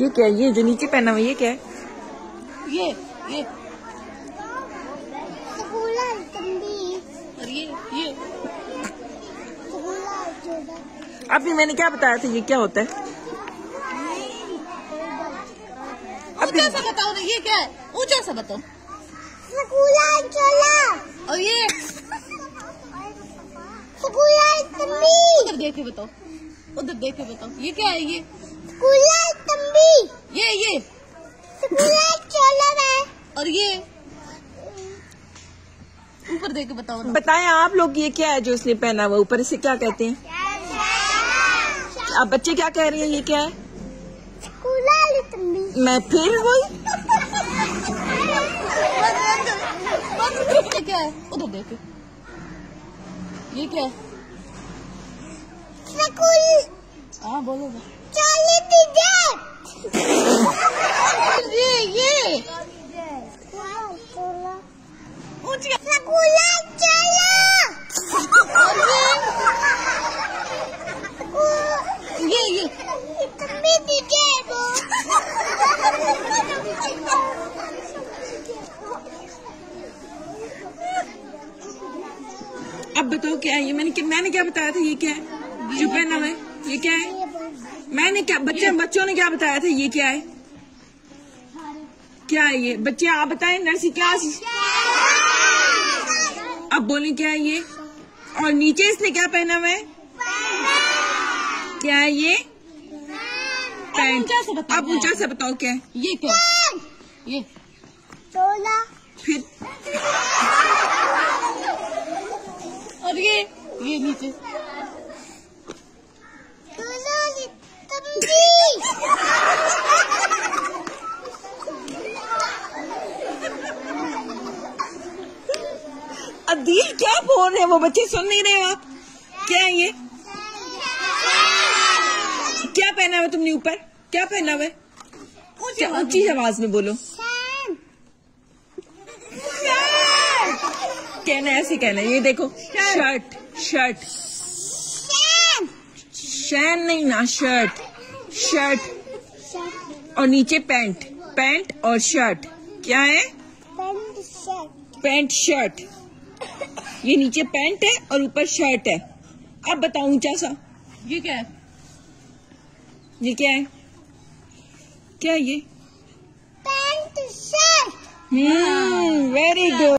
ये क्या है? ये जो नीचे पहना हुआ ये क्या है? ये ये। और ये ये। अभी मैंने क्या बताया था? ये क्या होता है? अभी ऊँचा सा बताओ ना ये क्या है? ऊँचा सा बताओ. और ये. उधर देख के बताओ। उधर देख के बताओ। ये क्या है ये? ये ये। है. और ये। ऊपर देख के बताओ बताएँ आप लोग ये क्या है जो इसने पहना हुआ ऊपर इसे क्या कहते हैं? आप बच्चे क्या कह रहे हैं? ये क्या है? मैं फिर वही ये क्या है? उधर देख ये क्या है? हाँ बोलो। अब बताओ क्या है? ये मैंने क्या, मैंने क्या बताया था? ये क्या है? जुपेन ये क्या है? मैंने क्या बच्चे बच्चों ने क्या बताया था? ये क्या है? क्या है ये? बच्चे आप बताएँ नर्सी क्लास अब बोले क्या है ये? और नीचे इसने क्या पहना हुआ है? क्या है ये? पैंट। ऊँचा से बताओ अब ऊँचा से बताओ क्या है? ये क्या ये. फिर और ये ये नीचे। अदील क्या बोल रहे हैं? वो बच्चे सुन नहीं रहे हो आप? क्या है ये? क्या पहना हुआ तुमने ऊपर? क्या पहना हुआ क्या ऊँची आवाज़ में बोलो। कहना ऐसे कहना ये देखो शर्ट शर्ट शैन नहीं ना शर्ट शर्ट और नीचे पैंट पैंट और शर्ट क्या है. पैंट शर्ट ये नीचे पैंट है और ऊपर शर्ट है। अब बताओ ऊँचा सा। ये क्या है? ये क्या है? क्या है ये? Pant shirt hmm very good